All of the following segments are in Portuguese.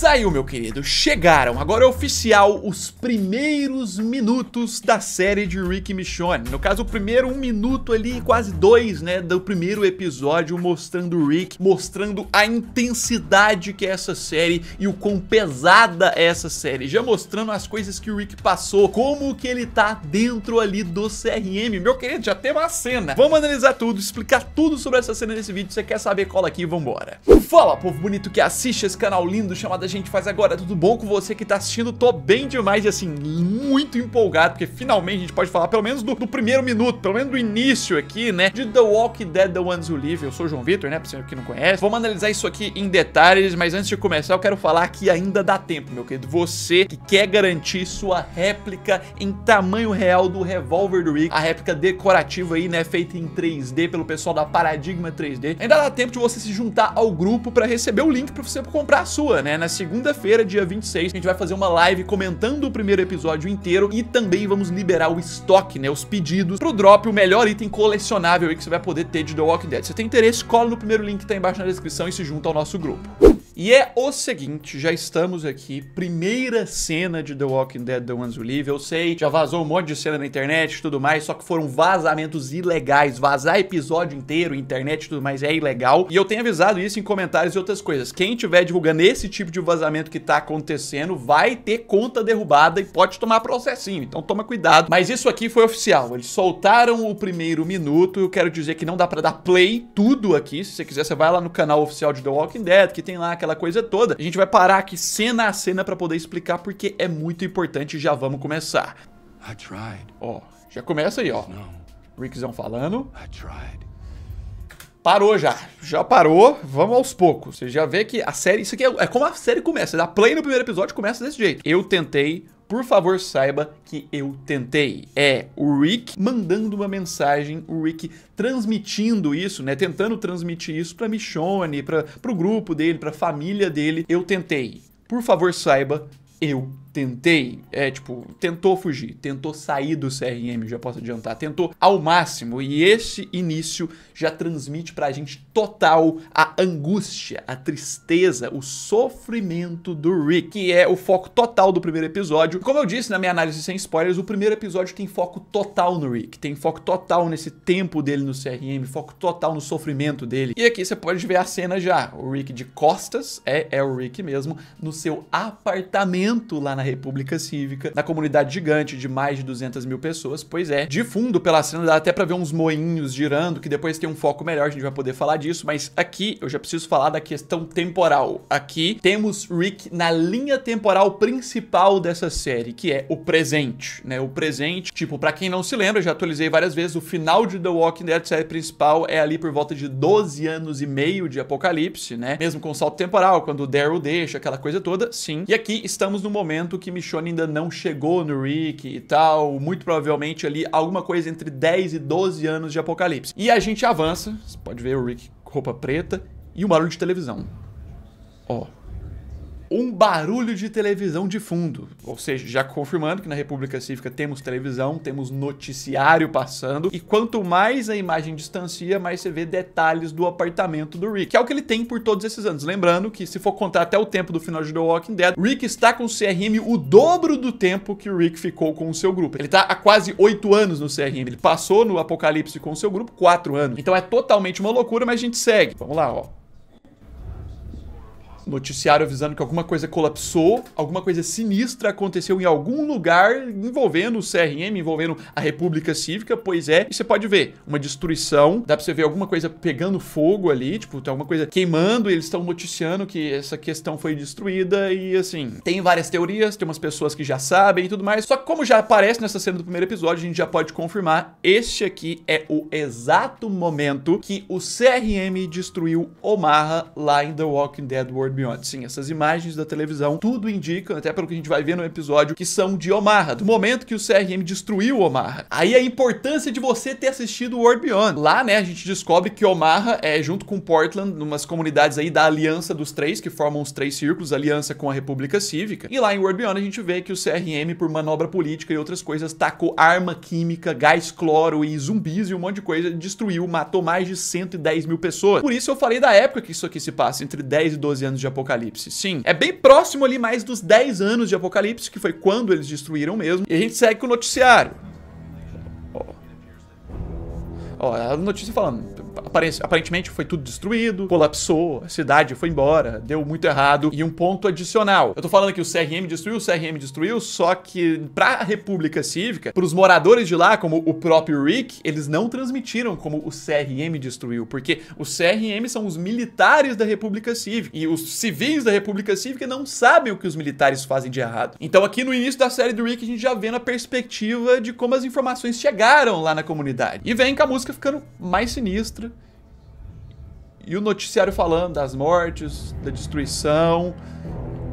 Saiu, meu querido. Chegaram. Agora é oficial os primeiros minutos da série de Rick Michonne. No caso, o primeiro um minuto ali, quase dois, né, do primeiro episódio, mostrando o Rick, mostrando a intensidade que é essa série e o quão pesada é essa série. Já mostrando as coisas que o Rick passou, como que ele tá dentro ali do CRM. Meu querido, já tem uma cena. Vamos analisar tudo, explicar tudo sobre essa cena nesse vídeo. Se você quer saber, cola aqui e vambora. Fala, povo bonito que assiste esse canal lindo chamado Gente Faz Agora. Tudo bom com você que tá assistindo? Tô bem demais e assim, muito empolgado, porque finalmente a gente pode falar pelo menos do, do primeiro minuto, pelo menos do início aqui, né? De The Walking Dead The Ones Who Live. Eu sou o João Vitor, né? Pra você que não conhece. Vamos analisar isso aqui em detalhes, mas antes de começar, eu quero falar que ainda dá tempo, meu querido. Você que quer garantir sua réplica em tamanho real do revólver do Rick, a réplica decorativa aí, né? Feita em 3D pelo pessoal da Paradigma 3D. Ainda dá tempo de você se juntar ao grupo para receber o link para você comprar a sua, né? Na segunda-feira, dia 26, a gente vai fazer uma live comentando o primeiro episódio inteiro e também vamos liberar o estoque, né? Os pedidos pro drop, o melhor item colecionável aí que você vai poder ter de The Walking Dead. Se você tem interesse, cola no primeiro link que tá embaixo na descrição e se junta ao nosso grupo. E é o seguinte, já estamos aqui, primeira cena de The Walking Dead The Ones Who Live, eu sei, já vazou um monte de cena na internet e tudo mais, só que foram vazamentos ilegais, vazar episódio inteiro, internet e tudo mais é ilegal, e eu tenho avisado isso em comentários e outras coisas, quem tiver divulgando esse tipo de vazamento que tá acontecendo, vai ter conta derrubada e pode tomar processinho, então toma cuidado, mas isso aqui foi oficial, eles soltaram o primeiro minuto, eu quero dizer que não dá pra dar play tudo aqui, se você quiser você vai lá no canal oficial de The Walking Dead, que tem lá aquela coisa toda. A gente vai parar aqui cena a cena para poder explicar porque é muito importante. Já vamos começar. I tried. Ó, já começa aí, ó. Rickzão falando. I tried. Parou já. Já parou. Vamos aos poucos. Você já vê que a série. Isso aqui é, é como a série começa. Dá play no primeiro episódio começa desse jeito. Eu tentei. Por favor, saiba que eu tentei. É o Rick mandando uma mensagem, o Rick transmitindo isso, né? Tentando transmitir isso pra Michonne, pra, pro grupo dele, pra família dele. Eu tentei. Por favor, saiba, eu tentei, é tipo, tentou fugir, tentou sair do CRM, já posso adiantar, tentou ao máximo e esse início já transmite pra gente total a angústia, a tristeza, o sofrimento do Rick, que é o foco total do primeiro episódio. Como eu disse na minha análise sem spoilers, o primeiro episódio tem foco total no Rick, tem foco total nesse tempo dele no CRM, foco total no sofrimento dele. E aqui você pode ver a cena já, o Rick de costas, é, é o Rick mesmo, no seu apartamento lá na República Cívica, na comunidade gigante de mais de 200 mil pessoas. Pois é, de fundo pela cena dá até pra ver uns moinhos girando, que depois tem um foco melhor, a gente vai poder falar disso, mas aqui eu já preciso falar da questão temporal. Aqui temos Rick na linha temporal principal dessa série, que é o presente, né? O presente, tipo, pra quem não se lembra, já atualizei várias vezes, o final de The Walking Dead, série principal, é ali por volta de 12 anos e meio de Apocalipse, né? Mesmo com salto temporal, quando o Daryl deixa, aquela coisa toda, sim. E aqui estamos no momento que Michonne ainda não chegou no Rick e tal, muito provavelmente ali alguma coisa entre 10 e 12 anos de Apocalipse. E a gente avança, você pode ver o Rick com roupa preta e um barulho de televisão. Ó, um barulho de televisão de fundo. Ou seja, já confirmando que na República Cívica temos televisão, temos noticiário passando, e quanto mais a imagem distancia, mais você vê detalhes do apartamento do Rick, que é o que ele tem por todos esses anos. Lembrando que se for contar até o tempo do final de The Walking Dead, Rick está com o CRM o dobro do tempo que o Rick ficou com o seu grupo. Ele está há quase oito anos no CRM, ele passou no Apocalipse com o seu grupo quatro anos. Então é totalmente uma loucura, mas a gente segue. Vamos lá, ó noticiário avisando que alguma coisa colapsou, alguma coisa sinistra aconteceu em algum lugar envolvendo o CRM, envolvendo a República Cívica, pois é. E você pode ver uma destruição, dá pra você ver alguma coisa pegando fogo ali, tipo, tem alguma coisa queimando e eles estão noticiando que essa questão foi destruída e assim. Tem várias teorias, tem umas pessoas que já sabem e tudo mais. Só que como já aparece nessa cena do primeiro episódio, a gente já pode confirmar, este aqui é o exato momento que o CRM destruiu Omaha lá em The Walking Dead World Sim, essas imagens da televisão, tudo indica, até pelo que a gente vai ver no episódio, que são de Omaha, do momento que o CRM destruiu Omaha. Aí a importância de você ter assistido World Beyond. Lá, né, a gente descobre que Omaha é junto com Portland, numas comunidades aí da Aliança dos Três, que formam os três círculos, aliança com a República Cívica. E lá em World Beyond a gente vê que o CRM, por manobra política e outras coisas, tacou arma química, gás cloro e zumbis e um monte de coisa, destruiu, matou mais de 110 mil pessoas. Por isso eu falei da época que isso aqui se passa, entre 10 e 12 anos anos de Apocalipse. Sim, é bem próximo ali mais dos 10 anos de Apocalipse, que foi quando eles destruíram mesmo. E a gente segue com o noticiário. Ó, a notícia falando, aparentemente foi tudo destruído, colapsou, a cidade foi embora, deu muito errado. E um ponto adicional. Eu tô falando que o CRM destruiu, o CRM destruiu, só que pra República Cívica, pros moradores de lá, como o próprio Rick, eles não transmitiram como o CRM destruiu, porque os CRM são os militares da República Cívica. E os civis da República Cívica não sabem o que os militares fazem de errado. Então aqui no início da série do Rick, a gente já vê na perspectiva de como as informações chegaram lá na comunidade. E vem com a música ficando mais sinistra. E o noticiário falando das mortes, da destruição.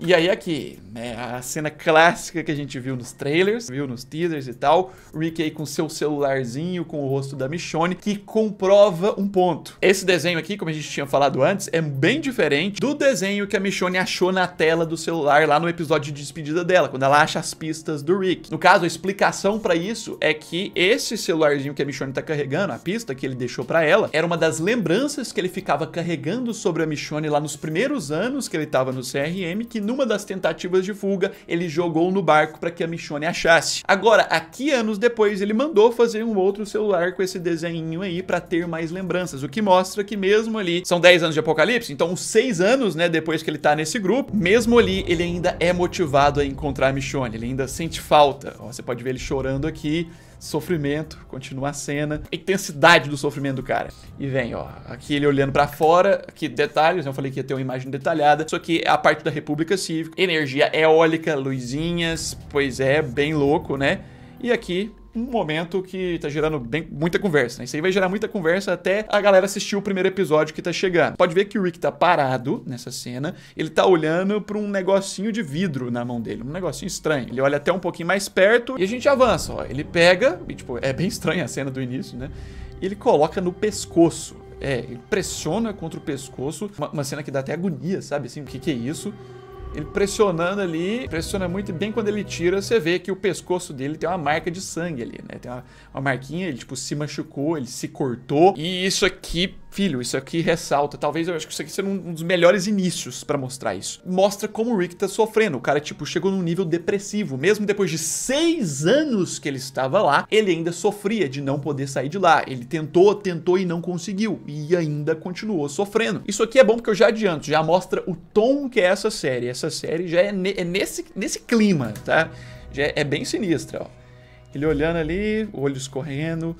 E aí aqui, né, a cena clássica que a gente viu nos trailers, viu nos teasers e tal, Rick aí com seu celularzinho com o rosto da Michonne, que comprova um ponto. Esse desenho aqui, como a gente tinha falado antes, é bem diferente do desenho que a Michonne achou na tela do celular lá no episódio de despedida dela, quando ela acha as pistas do Rick. No caso, a explicação para isso é que esse celularzinho que a Michonne tá carregando, a pista que ele deixou para ela, era uma das lembranças que ele ficava carregando sobre a Michonne lá nos primeiros anos que ele tava no CRM, que numa das tentativas de fuga, ele jogou no barco para que a Michonne achasse. Agora, aqui anos depois, ele mandou fazer um outro celular com esse desenho aí para ter mais lembranças, o que mostra que mesmo ali, são 10 anos de Apocalipse, então uns 6 anos, né, depois que ele tá nesse grupo, mesmo ali, ele ainda é motivado a encontrar a Michonne, ele ainda sente falta. Ó, você pode ver ele chorando aqui, sofrimento, continua a cena, intensidade do sofrimento do cara. E vem, ó, aqui ele olhando para fora, aqui detalhes, eu falei que ia ter uma imagem detalhada, isso aqui é a parte da República Cívica, energia eólica, luzinhas, pois é, bem louco, né? E aqui um momento que tá gerando bem, muita conversa, né? Isso aí vai gerar muita conversa até a galera assistir o primeiro episódio que tá chegando. Pode ver que o Rick tá parado nessa cena, ele tá olhando pra um negocinho de vidro na mão dele, um negocinho estranho. Ele olha até um pouquinho mais perto e a gente avança, ó. Ele pega, e, tipo, é bem estranha a cena do início, né? Ele coloca no pescoço. É, ele pressiona contra o pescoço, uma, uma cena que dá até agonia, sabe? Assim, o que que é isso? Ele pressionando ali, pressiona muito bem quando ele tira, você vê que o pescoço dele tem uma marca de sangue ali, né? Tem uma, uma marquinha, ele tipo se machucou, ele se cortou. E isso aqui, filho, isso aqui ressalta. Talvez eu acho que isso aqui seja um dos melhores inícios para mostrar isso. Mostra como o Rick tá sofrendo. O cara, tipo, chegou num nível depressivo. Mesmo depois de seis anos que ele estava lá, ele ainda sofria de não poder sair de lá. Ele tentou, tentou e não conseguiu. E ainda continuou sofrendo. Isso aqui é bom porque eu já adianto, já mostra o tom que é essa série. Essa série já é, ne é nesse, nesse clima, tá? Já é, é bem sinistra, ó. Ele olhando ali, olho escorrendo.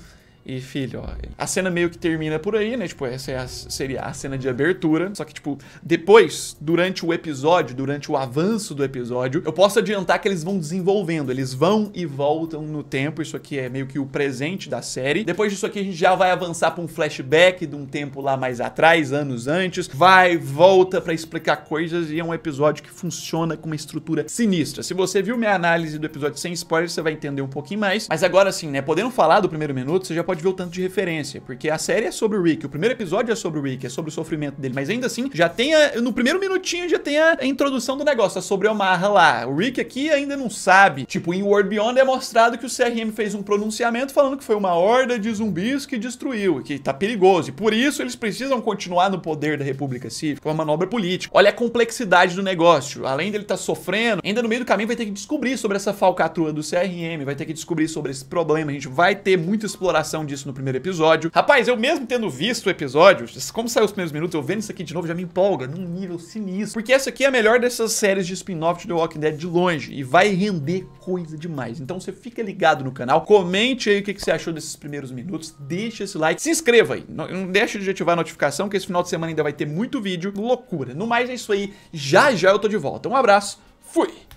E, filho, ó, a cena meio que termina por aí, né? Tipo, essa é a, seria a cena de abertura. Só que, tipo, depois, durante o episódio, durante o avanço do episódio, eu posso adiantar que eles vão desenvolvendo. Eles vão e voltam no tempo. Isso aqui é meio que o presente da série. Depois disso aqui, a gente já vai avançar pra um flashback de um tempo lá mais atrás, anos antes. Vai, volta pra explicar coisas e é um episódio que funciona com uma estrutura sinistra. Se você viu minha análise do episódio sem spoilers, você vai entender um pouquinho mais. Mas agora, assim, né? Podendo falar do primeiro minuto, você já pode pode ver o tanto de referência, porque a série é sobre o Rick, o primeiro episódio é sobre o Rick, é sobre o sofrimento dele, mas ainda assim, já tem a, no primeiro minutinho já tem a, introdução do negócio, é sobre o Omaha lá. O Rick aqui ainda não sabe. Tipo, em World Beyond é mostrado que o CRM fez um pronunciamento falando que foi uma horda de zumbis que destruiu, que tá perigoso, e por isso eles precisam continuar no poder da República Cívica, uma manobra política. Olha a complexidade do negócio. Além dele tá sofrendo, ainda no meio do caminho vai ter que descobrir sobre essa falcatrua do CRM, vai ter que descobrir sobre esse problema. A gente vai ter muita exploração disso no primeiro episódio. Rapaz, eu mesmo tendo visto o episódio, como saiu os primeiros minutos, eu vendo isso aqui de novo já me empolga num nível sinistro. Porque essa aqui é a melhor dessas séries de spin-off de The Walking Dead de longe e vai render coisa demais. Então você fica ligado no canal, comente aí o que você achou desses primeiros minutos, deixa esse like, se inscreva aí, não, não deixa de ativar a notificação que esse final de semana ainda vai ter muito vídeo, loucura. No mais é isso aí, já já eu tô de volta. Um abraço, fui!